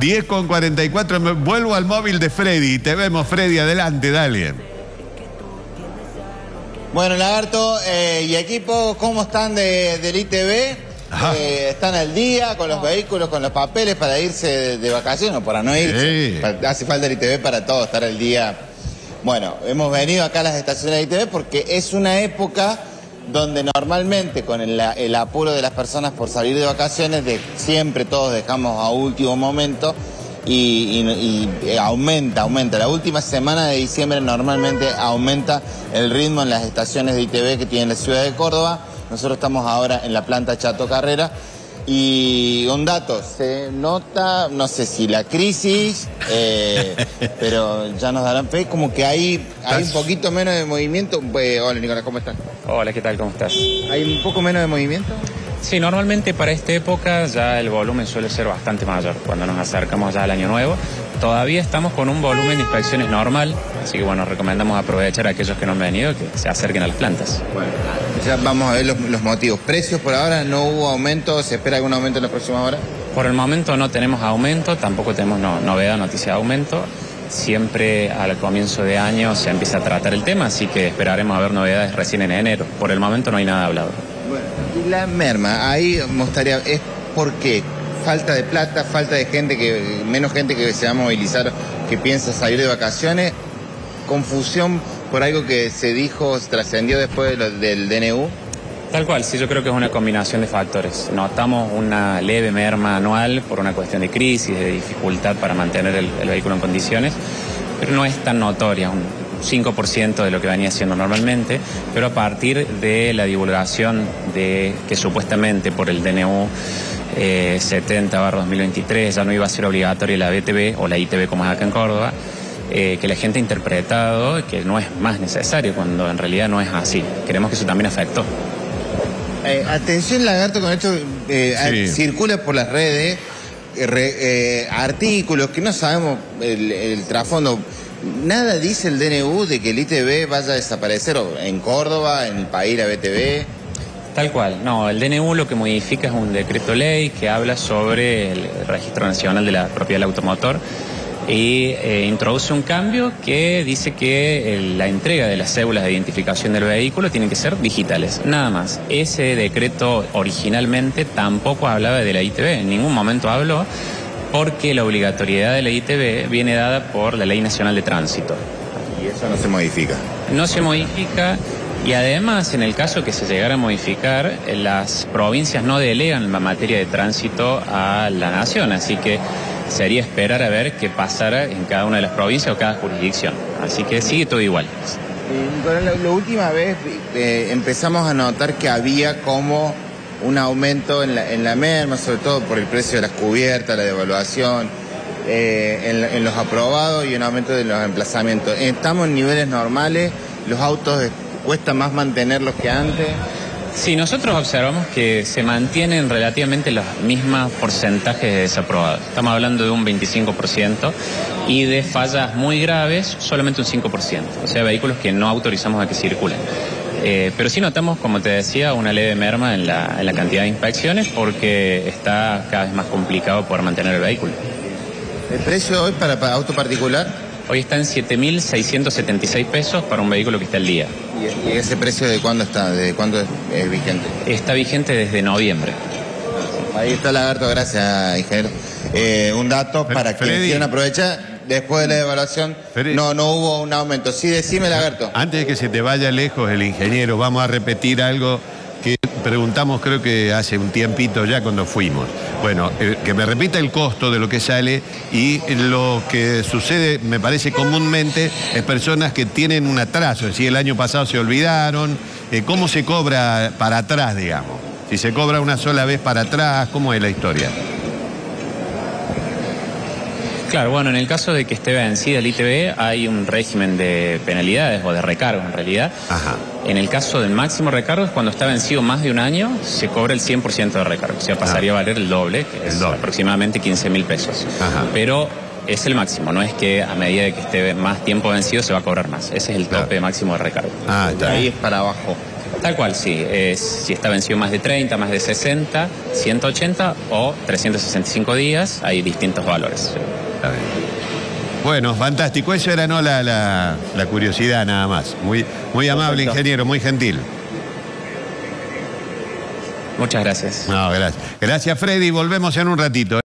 10 con 44. Me vuelvo al móvil de Freddy. Te vemos, Freddy. Adelante, dale. Bueno, Lagarto eh, y equipo, ¿cómo están de, del ITV? Eh, ¿Están al día con los vehículos, con los papeles para irse de, de vacaciones o para no irse? Sí. Hace falta el ITV para todo, estar al día. Bueno, hemos venido acá a las estaciones de ITV porque es una época donde normalmente con el, apuro de las personas por salir de vacaciones, de, siempre todos dejamos a último momento y, y- y, eh, aumenta, aumenta. La última semana de diciembre normalmente aumenta el ritmo en las estaciones de ITV que tiene la ciudad de Córdoba. Nosotros estamos ahora en la planta Chato Carrera. Y un dato, se nota, no sé si la crisis, eh, pero ya nos darán fe, como que hay, hay un poquito menos de movimiento. Eh, hola Nicolás, ¿cómo estás? Hola, ¿qué tal? ¿Cómo estás? ¿Hay un poco menos de movimiento? Sí, normalmente para esta época ya el volumen suele ser bastante mayor, cuando nos acercamos ya al año nuevo. Todavía estamos con un volumen de inspecciones normal, así que bueno, recomendamos aprovechar a aquellos que no han venido que se acerquen a las plantas. Bueno, ya vamos a ver los, los motivos. Precios por ahora, no hubo aumento, ¿se espera algún aumento en la próxima hora? Por el momento no tenemos aumento, tampoco tenemos no- novedad, noticia de aumento. Siempre al comienzo de año se empieza a tratar el tema, así que esperaremos a ver novedades recién en enero. Por el momento no hay nada hablado. Bueno, y la merma, ahí me gustaría, ¿es por qué? Falta de plata, falta de gente, que menos gente que se va a movilizar, que piensa salir de vacaciones, confusión por algo que se dijo, trascendió después del DNU. Tal cual, sí, yo creo que es una combinación de factores. Notamos una leve merma anual por una cuestión de crisis, de dificultad para mantener el, el vehículo en condiciones, pero no es tan notoria, un 5% de lo que venía siendo normalmente, pero a partir de la divulgación de que supuestamente por el DNU eh, 70-2023 ya no iba a ser obligatoria la BTV o la ITV como es acá en Córdoba, eh, que la gente ha interpretado que no es más necesario cuando en realidad no es así. Queremos que eso también afectó. Eh, atención, lagarto, con esto eh, Sí. circula por las redes eh, re- eh, artículos que no sabemos el, el trasfondo. Nada dice el DNU de que el ITV vaya a desaparecer o en Córdoba, en el país, la BTV. Tal cual, no, el DNU lo que modifica es un decreto ley que habla sobre el Registro Nacional de la Propiedad del Automotor y eh, introduce un cambio que dice que eh, la entrega de las cédulas de identificación del vehículo tienen que ser digitales, nada más. Ese decreto originalmente tampoco hablaba de la ITV, en ningún momento habló porque la obligatoriedad de la ITV viene dada por la Ley Nacional de Tránsito. Y eso no se modifica. No se modifica y además en el caso que se llegara a modificar, eh, las provincias no delegan la materia de tránsito a la nación, así que sería esperar a ver qué pasara en cada una de las provincias o cada jurisdicción. Así que sigue todo igual. Nicolás, la, última vez eh, empezamos a notar que había como un aumento en la, en la merma, sobre todo por el precio de las cubiertas, la devaluación, eh, en, en los aprobados y un aumento de los emplazamientos. Estamos en niveles normales, los autos cuesta más mantenerlos que antes. Sí, nosotros observamos que se mantienen relativamente los mismos porcentajes de desaprobados. Estamos hablando de un 25% y de fallas muy graves solamente un 5%. O sea, vehículos que no autorizamos a que circulen. Eh, pero sí notamos, como te decía, una leve merma en la, en la cantidad de inspecciones porque está cada vez más complicado poder mantener el vehículo. El precio hoy para, para auto particular Hoy está en 7.676 pesos para un vehículo que está al día. y, ese precio de cuándo está, de cuándo es, es vigente. Está vigente desde noviembre. Ahí está Lagarto, gracias, ingeniero. Eh, un dato para que quieran aprovechar. Después de la evaluación, Freddy. no, no hubo un aumento. Sí, decime, Lagarto. Antes de que se te vaya lejos el ingeniero, vamos a repetir algo que preguntamos creo que hace un tiempito ya cuando fuimos. Bueno, que me repita el costo de lo que sale y lo que sucede, me parece comúnmente, es personas que tienen un atraso, es decir, el año pasado se olvidaron, eh, ¿cómo se cobra para atrás, digamos? Si se cobra una sola vez para atrás, ¿cómo es la historia? Claro, bueno, en el caso de que esté vencida el ITV hay un régimen de penalidades o de recargo en realidad. Ajá. En el caso del máximo recargo es cuando está vencido más de un año, se cobra el 100% de recargo. O sea, pasaría a valer el doble, que es doble. aproximadamente 15 mil pesos. Ajá. Pero es el máximo, no es que a medida de que esté más tiempo vencido se va a cobrar más. Ese es el Claro. tope máximo de recargo. Ah, está ahí es para abajo. Tal cual, sí. Es, si está vencido más de 30, más de 60, 180 o 365 días, hay distintos valores. Está bien. Bueno, fantástico. Eso era no la, la- la curiosidad nada más. Muy, muy amable, Perfecto. ingeniero, muy gentil. Muchas gracias. No, gracias. Gracias, Freddy. Volvemos en un ratito.